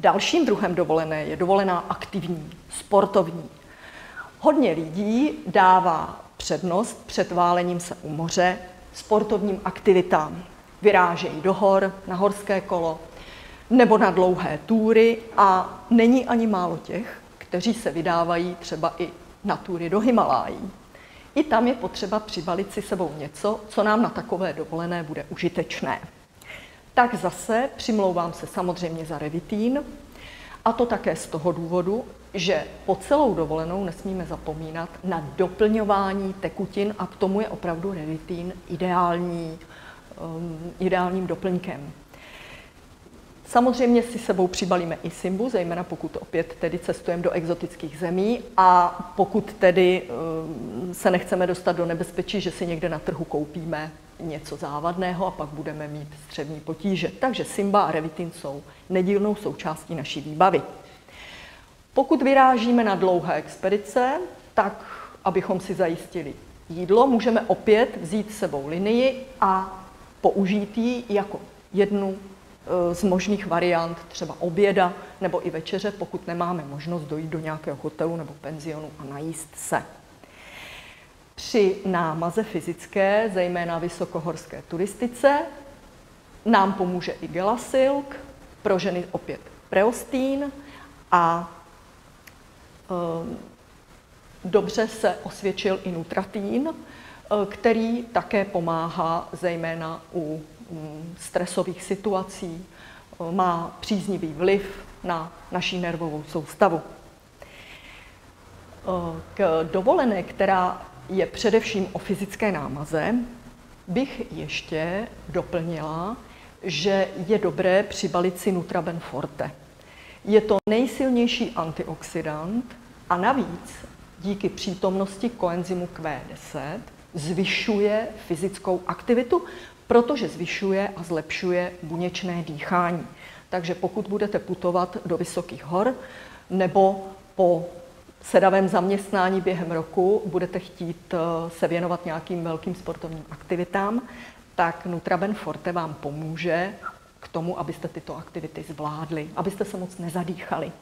Dalším druhem dovolené je dovolená aktivní, sportovní. Hodně lidí dává přednost před válením se u moře sportovním aktivitám. Vyrážejí do hor, na horské kolo nebo na dlouhé túry a není ani málo těch, kteří se vydávají třeba i na túry do Himalájí. I tam je potřeba přibalit si sebou něco, co nám na takové dovolené bude užitečné. Tak zase přimlouvám se samozřejmě za revitín, a to také z toho důvodu, že po celou dovolenou nesmíme zapomínat na doplňování tekutin a k tomu je opravdu revitín ideální, um, ideálním doplňkem. Samozřejmě si sebou přibalíme i Simbu, zejména pokud opět tedy cestujeme do exotických zemí a pokud tedy um, se nechceme dostat do nebezpečí, že si někde na trhu koupíme něco závadného a pak budeme mít střevní potíže. Takže Simba a Revitin jsou nedílnou součástí naší výbavy. Pokud vyrážíme na dlouhé expedice, tak abychom si zajistili jídlo, můžeme opět vzít s sebou linii a použít ji jako jednu e, z možných variant třeba oběda nebo i večeře, pokud nemáme možnost dojít do nějakého hotelu nebo penzionu a najíst se. Při námaze fyzické, zejména vysokohorské turistice, nám pomůže i gelasilk, pro ženy opět preostín a e, dobře se osvědčil i nutratín, e, který také pomáhá zejména u mm, stresových situací, e, má příznivý vliv na naší nervovou soustavu. K dovolené, která je především o fyzické námaze, bych ještě doplnila, že je dobré přibalit si Nutraben Forte. Je to nejsilnější antioxidant a navíc díky přítomnosti koenzymu Q10 zvyšuje fyzickou aktivitu, protože zvyšuje a zlepšuje buněčné dýchání. Takže pokud budete putovat do vysokých hor nebo po sedavém zaměstnání během roku budete chtít eh, se věnovat nějakým velkým sportovním aktivitám, tak Nutraben Forte vám pomůže k tomu, abyste tyto aktivity zvládli, abyste se moc nezadýchali.